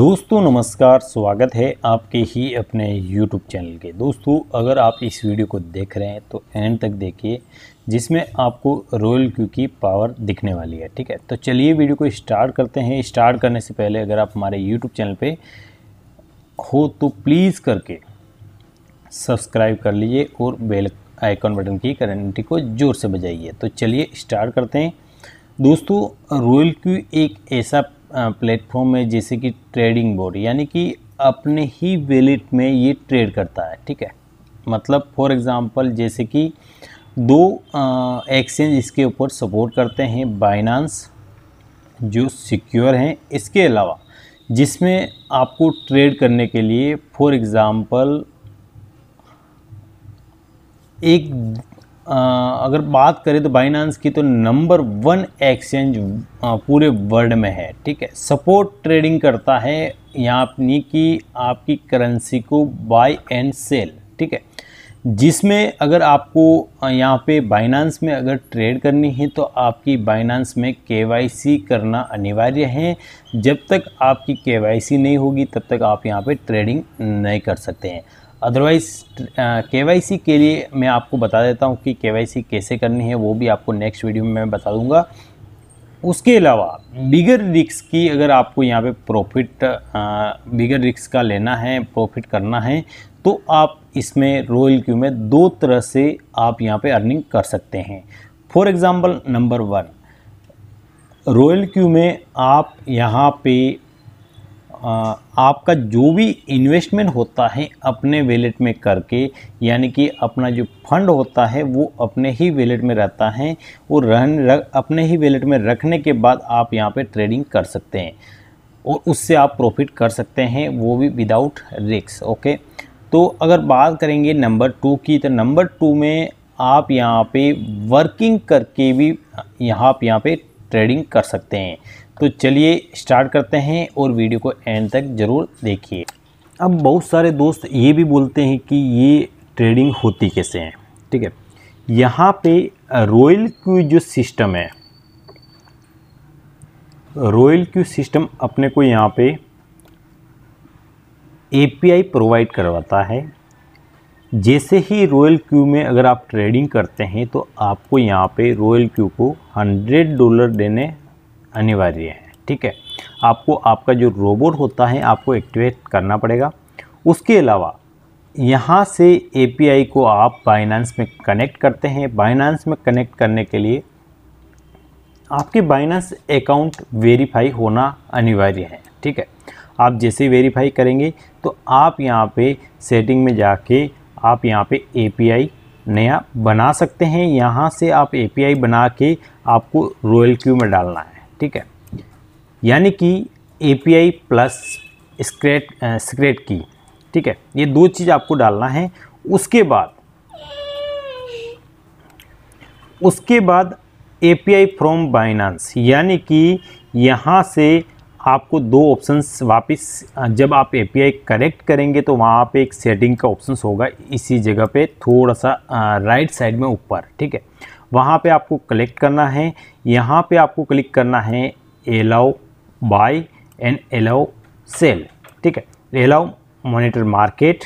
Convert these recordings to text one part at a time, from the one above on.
दोस्तों, नमस्कार, स्वागत है आपके ही अपने YouTube चैनल के। दोस्तों, अगर आप इस वीडियो को देख रहे हैं तो एंड तक देखिए, जिसमें आपको रॉयल क्यू की पावर दिखने वाली है, ठीक है? तो चलिए वीडियो को स्टार्ट करते हैं। स्टार्ट करने से पहले अगर आप हमारे YouTube चैनल पे हो तो प्लीज़ करके सब्सक्राइब कर लीजिए और बेल आइकॉन बटन की करंटी को ज़ोर से बजाइए। तो चलिए स्टार्ट करते हैं। दोस्तों रॉयल क्यू एक ऐसा प्लेटफॉर्म है जैसे कि ट्रेडिंग बोर्ड, यानी कि अपने ही वैलेट में ये ट्रेड करता है, ठीक है? मतलब फॉर एग्ज़ाम्पल जैसे कि दो एक्सचेंज इसके ऊपर सपोर्ट करते हैं बाइनांस जो सिक्योर हैं, इसके अलावा जिसमें आपको ट्रेड करने के लिए फॉर एग्ज़ाम्पल एक अगर बात करें तो बाइनांस की तो नंबर वन एक्सचेंज पूरे वर्ल्ड में है, ठीक है? सपोर्ट ट्रेडिंग करता है यहाँ अपनी कि आपकी करेंसी को बाय एंड सेल ठीक है? जिसमें अगर आपको यहाँ पे बाइनांस में अगर ट्रेड करनी है तो आपकी बाइनांस में के करना अनिवार्य है। जब तक आपकी के नहीं होगी, तब तक आप यहाँ पे ट्रेडिंग नहीं कर सकते हैं। अदरवाइज़ के के लिए मैं आपको बता देता हूँ कि के कैसे करनी है, वो भी आपको नेक्स्ट वीडियो में मैं बता दूँगा। उसके अलावा बिगर रिक्स की अगर आपको यहाँ पे प्रॉफिट बिगर रिक्स का लेना है प्रॉफिट करना है तो आप इसमें रॉयल क्यू में दो तरह से आप यहाँ पे अर्निंग कर सकते हैं। For example number one royal Q में आप यहाँ पे आपका जो भी इन्वेस्टमेंट होता है अपने वैलेट में करके, यानी कि अपना जो फंड होता है, वो अपने ही वैलेट में रहता है, वो रहन रख अपने ही वैलेट में रखने के बाद आप यहाँ पे ट्रेडिंग कर सकते हैं। और उससे आप प्रॉफिट कर सकते हैं, वो भी विदाउट रिक्स ओके तो अगर बात करेंगे नंबर टू की तो नंबर टू में आप यहाँ पे वर्किंग करके भी यहाँ आप यहाँ पे ट्रेडिंग कर सकते हैं। तो चलिए स्टार्ट करते हैं और वीडियो को एंड तक ज़रूर देखिए। अब बहुत सारे दोस्त ये भी बोलते हैं कि ये ट्रेडिंग होती कैसे है, ठीक है? यहाँ पे रॉयल क्यू जो सिस्टम है रॉयल क्यू सिस्टम अपने को यहाँ पे एपीआई प्रोवाइड करवाता है। जैसे ही रॉयल क्यू में अगर आप ट्रेडिंग करते हैं तो आपको यहाँ पे रॉयल क्यू को 100 डॉलर देने अनिवार्य है, ठीक है? आपको आपका जो रोबोट होता है, आपको एक्टिवेट करना पड़ेगा। उसके अलावा, यहाँ से एपीआई को आप बाइनांस में कनेक्ट करते हैं। बाइनांस में कनेक्ट करने के लिए आपके बाइनांस अकाउंट वेरीफाई होना अनिवार्य है, ठीक है? आप जैसे वेरीफाई करेंगे तो आप यहाँ पे सेटिंग में जाके आप यहाँ पे एपीआई नया बना सकते हैं। यहाँ से आप एपीआई बना के आपको रॉयल क्यू में डालना है। ठीक है? यानी कि एपीआई प्लस स्क्रेट स्क्रेट की, ठीक है? ये दो चीज़ आपको डालना है। उसके बाद उसके बाद एपीआई फ्रॉम बाइनांस यानी कि यहाँ से आपको दो ऑप्शंस वापस जब आप एपीआई करेक्ट करेंगे तो वहाँ पे एक सेटिंग का ऑप्शंस होगा इसी जगह पे थोड़ा सा राइट साइड में ऊपर, ठीक है? वहाँ पे आपको कलेक्ट करना है। यहाँ पे आपको क्लिक करना है allow buy and allow sell ठीक है? एलाउ मॉनिटर मार्केट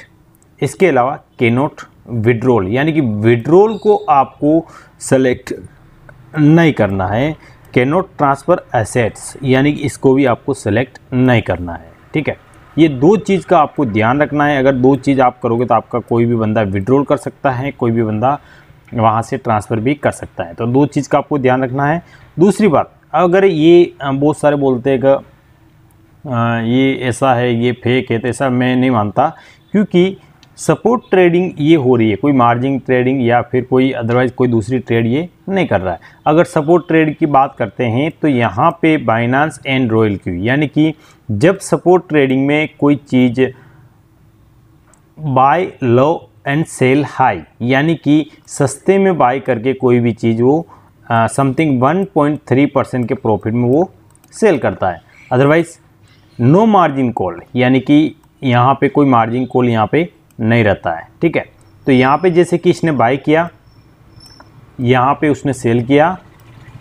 इसके अलावा के नोट विड्रोल यानी कि विड्रोल को आपको सेलेक्ट नहीं करना है। के नोट ट्रांसफ़र एसेट्स यानी कि इसको भी आपको सेलेक्ट नहीं करना है, ठीक है? ये दो चीज़ का आपको ध्यान रखना है। अगर दो चीज़ आप करोगे तो आपका कोई भी बंदा विड्रोल कर सकता है, कोई भी बंदा वहाँ से ट्रांसफ़र भी कर सकता है। तो दो चीज़ का आपको ध्यान रखना है। दूसरी बात, अगर ये बहुत सारे बोलते हैं कि ये ऐसा है, ये फेक है तो ऐसा मैं नहीं मानता, क्योंकि सपोर्ट ट्रेडिंग ये हो रही है। कोई मार्जिन ट्रेडिंग या फिर कोई अदरवाइज़ कोई दूसरी ट्रेड ये नहीं कर रहा है। अगर सपोर्ट ट्रेड की बात करते हैं तो यहाँ पे बाइनांस एंड रॉयल क्यू यानी कि जब सपोर्ट ट्रेडिंग में कोई चीज़ buy low and sell high यानी कि सस्ते में बाई करके कोई भी चीज़ वो समथिंग 1.3 परसेंट के प्रॉफिट में वो सेल करता है। अदरवाइज़ नो मार्जिन कॉल यानी कि यहाँ पे कोई मार्जिन कॉल यहाँ पे नहीं रहता है, ठीक है? तो यहाँ पे जैसे कि इसने बाई किया, यहाँ पे उसने सेल किया,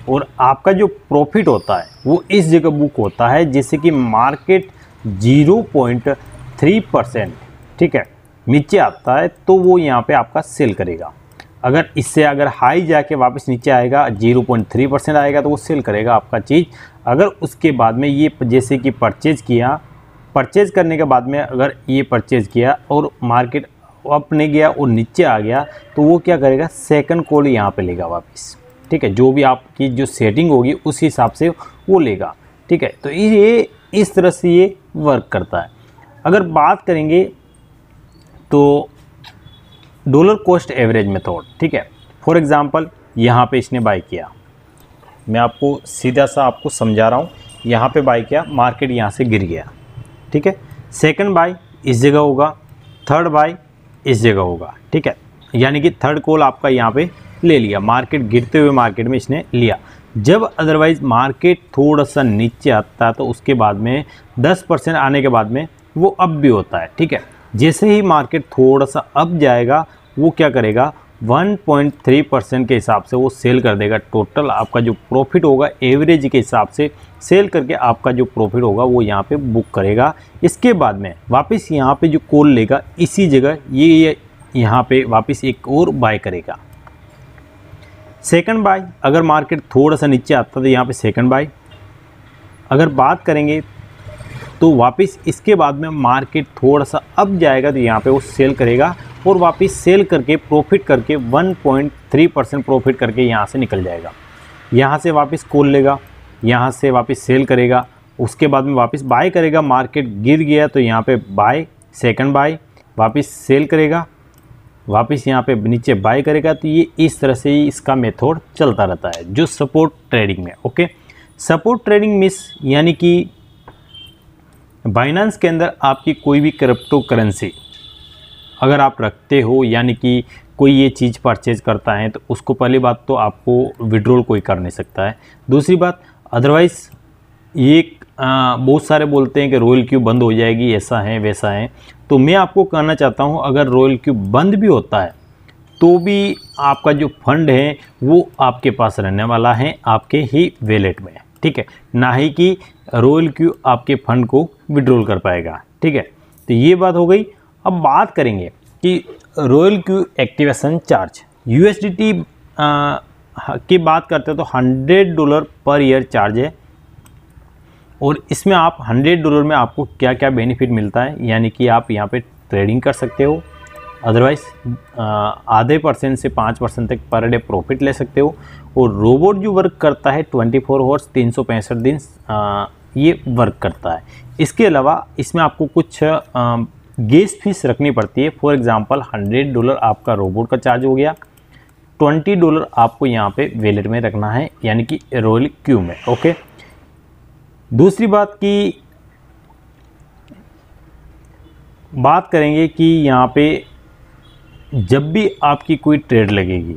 और आपका जो प्रॉफिट होता है, वो इस जगह बुक होता है, जैसे कि market zero point three percent ठीक है? नीचे आता है तो वो यहाँ पे आपका सेल करेगा। अगर इससे अगर हाई जाके वापस नीचे आएगा ज़ीरो पॉइंट थ्री परसेंट आएगा तो वो सेल करेगा आपका चीज़। अगर उसके बाद में ये जैसे कि परचेज किया परचेज करने के बाद में अगर ये परचेज किया और मार्केट अप नहीं गया और नीचे आ गया तो वो क्या करेगा? सेकंड कॉल यहाँ पे लेगा वापस। ठीक है, जो भी आपकी जो सेटिंग होगी, उस हिसाब से वो लेगा। ठीक है तो ये इस तरह से ये वर्क करता है। अगर बात करेंगे तो डॉलर कॉस्ट एवरेज मेथड, ठीक है? फॉर एग्ज़ाम्पल यहाँ पे इसने बाई किया। मैं आपको सीधा सा आपको समझा रहा हूँ, यहाँ पे बाई किया मार्केट यहाँ से गिर गया, ठीक है? सेकंड बाई इस जगह होगा थर्ड बाई इस जगह होगा, ठीक है? यानी कि थर्ड कॉल आपका यहाँ पे ले लिया मार्केट गिरते हुए मार्केट में इसने लिया। जब अदरवाइज़ मार्केट थोड़ा सा नीचे आता है तो उसके बाद में 10 परसेंट आने के बाद में वो अप भी होता है, ठीक है? जैसे ही मार्केट थोड़ा सा अप जाएगा वो क्या करेगा? 1.3 परसेंट के हिसाब से वो सेल कर देगा। टोटल आपका जो प्रॉफिट होगा एवरेज के हिसाब से सेल करके आपका जो प्रॉफिट होगा वो यहाँ पे बुक करेगा। इसके बाद में वापस यहाँ पे जो कॉल लेगा इसी जगह ये, ये यहाँ पे वापस एक और बाय करेगा। सेकंड बाय अगर मार्केट थोड़ा सा नीचे आता तो यहाँ पे सेकंड बाय अगर बात करेंगे तो वापस इसके बाद में मार्केट थोड़ा सा अप जाएगा तो यहाँ पे वो सेल करेगा और वापस सेल करके प्रॉफिट करके 1.3 परसेंट प्रॉफिट करके यहाँ से निकल जाएगा। यहाँ से वापस कॉल लेगा, यहाँ से वापस सेल करेगा, उसके बाद में वापस बाय करेगा। मार्केट गिर गया तो यहाँ पे बाय सेकंड बाय वापस सेल करेगा, वापस यहाँ पे नीचे बाय करेगा। तो ये इस तरह से ही इसका मेथड चलता रहता है, जो सपोर्ट ट्रेडिंग में ओके सपोर्ट ट्रेडिंग मिस यानी कि बाइनेंस के अंदर आपकी कोई भी क्रिप्टो करेंसी अगर आप रखते हो, यानी कि कोई ये चीज़ परचेज करता है तो उसको पहली बात तो आपको विड्रॉल कोई कर नहीं सकता है। दूसरी बात अदरवाइज़ ये बहुत सारे बोलते हैं कि रॉयल क्यू बंद हो जाएगी, ऐसा है, वैसा है। तो मैं आपको कहना चाहता हूँ, अगर रॉयल क्यू बंद भी होता है तो भी आपका जो फंड है, वो आपके पास रहने वाला है, आपके ही वैलेट में। ठीक है? ना ही कि रॉयल क्यू आपके फंड को विड्रॉल कर पाएगा, ठीक है? तो ये बात हो गई। अब बात करेंगे कि royal Q activation charge USDT की बात करते हैं तो hundred dollar per year charge है। और इसमें आप हंड्रेड डॉलर में आपको क्या क्या बेनिफिट मिलता है? यानी कि आप यहाँ पे ट्रेडिंग कर सकते हो अदरवाइज़ आधे परसेंट से पाँच परसेंट तक पर डे प्रॉफिट ले सकते हो। और रोबोट जो वर्क करता है ट्वेंटी फोर आवर्स तीन सौ पैंसठ दिन आ, ये वर्क करता है। इसके अलावा इसमें आपको कुछ गैस फ़ीस रखनी पड़ती है। फॉर एग्ज़ाम्पल हंड्रेड डॉलर आपका रोबोट का चार्ज हो गया। ट्वेंटी डॉलर आपको यहाँ पे वेलेट में रखना है यानी कि रॉयल क्यू में ओके दूसरी बात की बात करेंगे कि यहाँ पे जब भी आपकी कोई ट्रेड लगेगी,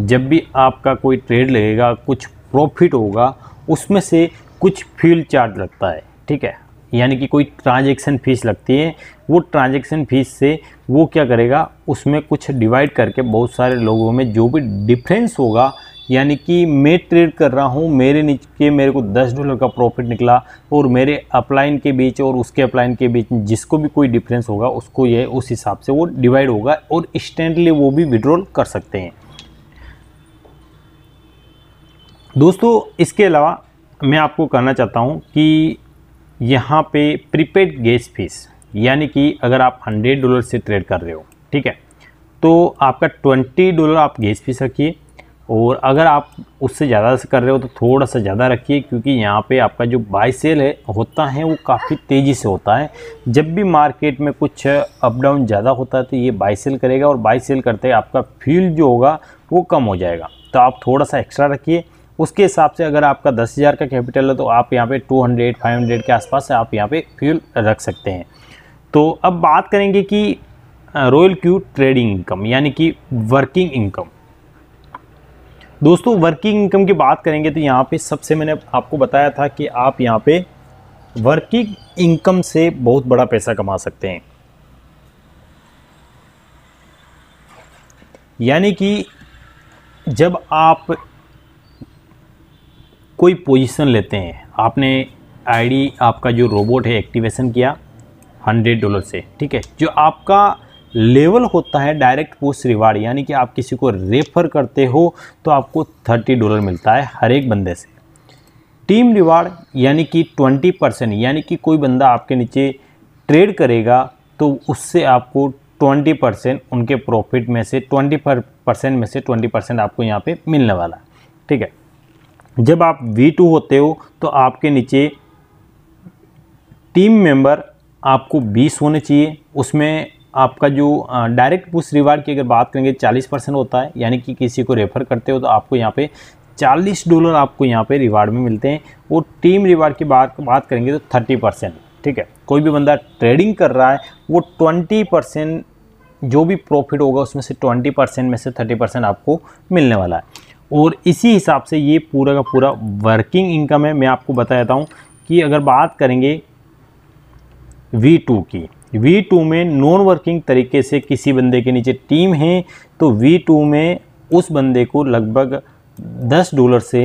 जब भी आपका कोई ट्रेड लगेगा, कुछ प्रॉफिट होगा, उसमें से कुछ फ्यूल चार्ज लगता है, ठीक है? यानी कि कोई ट्रांजेक्शन फ़ीस लगती है, वो ट्रांजेक्शन फ़ीस से वो क्या करेगा, उसमें कुछ डिवाइड करके बहुत सारे लोगों में जो भी डिफरेंस होगा यानी कि मैं ट्रेड कर रहा हूँ, मेरे नीचे मेरे को दस डॉलर का प्रॉफिट निकला और मेरे अपलाइन के बीच और उसके अपलाइन के बीच जिसको भी कोई डिफरेंस होगा, उसको ये उस हिसाब से वो डिवाइड होगा और इंस्टेंटली वो भी विड्रॉल कर सकते हैं। दोस्तों, इसके अलावा मैं आपको कहना चाहता हूँ कि यहाँ पे प्रीपेड गैस फ़ीस यानी कि अगर आप हंड्रेड डॉलर से ट्रेड कर रहे हो, ठीक है? तो आपका ट्वेंटी डॉलर आप गैस फ़ीस रखिए और अगर आप उससे ज़्यादा से कर रहे हो तो थोड़ा सा ज़्यादा रखिए, क्योंकि यहाँ पे आपका जो बाई सेल है, होता है, वो काफ़ी तेज़ी से होता है। जब भी मार्केट में कुछ अप डाउन ज़्यादा होता है तो ये बाई सेल करेगा और बाई सेल करते आपका फ्यूल जो होगा, वो कम हो जाएगा। तो आप थोड़ा सा एक्स्ट्रा रखिए। उसके हिसाब से अगर आपका दस हज़ार का कैपिटल है तो आप यहाँ पे टू हंड्रेड के आसपास आप यहाँ पे फ्यूल रख सकते हैं। तो अब बात करेंगे कि रॉयल क्यू ट्रेडिंग इनकम यानी कि वर्किंग इनकम दोस्तों वर्किंग इनकम की बात करेंगे तो यहाँ पे सबसे मैंने आपको बताया था कि आप यहाँ पे वर्किंग इनकम से बहुत बड़ा पैसा कमा सकते हैं। यानी कि जब आप कोई पोजीशन लेते हैं, आपने आईडी आपका जो रोबोट है एक्टिवेशन किया हंड्रेड डॉलर से, ठीक है? जो आपका लेवल होता है डायरेक्ट पोस्ट रिवार्ड, यानी कि आप किसी को रेफर करते हो तो आपको थर्टी डॉलर मिलता है हर एक बंदे से। टीम रिवार्ड, यानी कि ट्वेंटी परसेंट, यानी कि कोई बंदा आपके नीचे ट्रेड करेगा तो उससे आपको ट्वेंटी परसेंट उनके प्रॉफिट में से ट्वेंटी परसेंट में से ट्वेंटी परसेंट आपको यहाँ पे मिलने वाला है। ठीक है? जब आप वी टू होते हो तो आपके नीचे टीम मेंबर आपको 20 होने चाहिए, उसमें आपका जो डायरेक्ट पुश रिवार्ड की अगर बात करेंगे 40 परसेंट होता है, यानी कि किसी को रेफ़र करते हो तो आपको यहाँ पे 40 डॉलर आपको यहाँ पे रिवार्ड में मिलते हैं। और टीम रिवार्ड की बात बात करेंगे तो 30 परसेंट, ठीक है? कोई भी बंदा ट्रेडिंग कर रहा है, वो 20 परसेंट जो भी प्रॉफिट होगा, उसमें से 20 परसेंट में से 30 परसेंट आपको मिलने वाला है। और इसी हिसाब से ये पूरा का पूरा वर्किंग इनकम है। मैं आपको बता देता हूँ कि अगर बात करेंगे V2 की V2 में नॉन वर्किंग तरीके से किसी बंदे के नीचे टीम है तो V2 में उस बंदे को लगभग 10 डॉलर से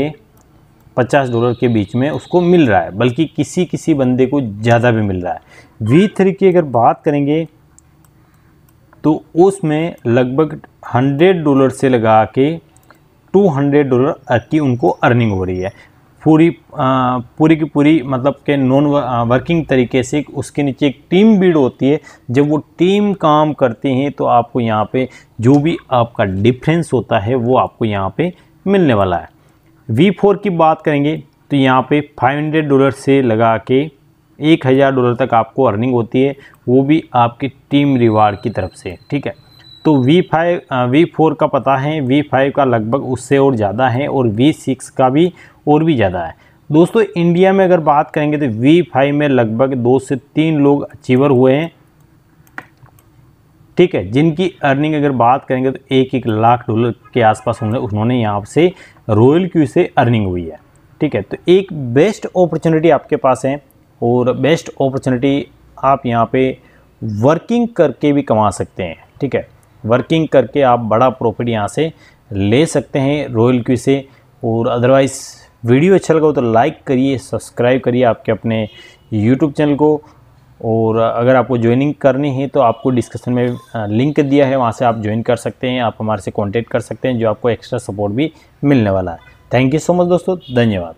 50 डॉलर के बीच में उसको मिल रहा है, बल्कि किसी किसी बंदे को ज़्यादा भी मिल रहा है। V3 की अगर बात करेंगे तो उसमें लगभग 100 डॉलर से लगा के 200 डॉलर की उनको अर्निंग हो रही है। पूरी आ, पूरी की पूरी मतलब के नॉन वर्किंग तरीके से उसके नीचे एक टीम बिल्ड होती है। जब वो टीम काम करती हैं तो आपको यहाँ पे जो भी आपका डिफरेंस होता है वो आपको यहाँ पे मिलने वाला है। वी फोर की बात करेंगे तो यहाँ पे 500 डॉलर से लगा के एक हज़ार डॉलर तक आपको अर्निंग होती है। वो भी आपकी टीम रिवार्ड की तरफ़ से ठीक है? तो वी फाइव वी फोर का पता है वी फाइव का लगभग उससे और ज़्यादा है और वी सिक्स का भी और भी ज़्यादा है। दोस्तों इंडिया में अगर बात करेंगे तो वी फाइव में लगभग दो से तीन लोग अचीवर हुए हैं। ठीक है, जिनकी अर्निंग अगर बात करेंगे तो एक एक लाख डॉलर के आसपास उन्होंने उन्होंने यहाँ से रॉयल क्यू से अर्निंग हुई है। ठीक है तो एक बेस्ट अपॉर्चुनिटी आपके पास है और बेस्ट अपॉर्चुनिटी आप यहाँ पे वर्किंग करके भी कमा सकते हैं। ठीक है वर्किंग करके आप बड़ा प्रॉफिट यहाँ से ले सकते हैं रॉयल क्यू से। और अदरवाइज़ वीडियो अच्छा लगा हो तो लाइक करिए सब्सक्राइब करिए आपके अपने यूट्यूब चैनल को। और अगर आपको ज्वाइनिंग करनी है तो आपको डिस्कशन में लिंक दिया है, वहाँ से आप ज्वाइन कर सकते हैं। आप हमारे से कॉन्टेक्ट कर सकते हैं, जो आपको एक्स्ट्रा सपोर्ट भी मिलने वाला है। थैंक यू सो मच दोस्तों, धन्यवाद।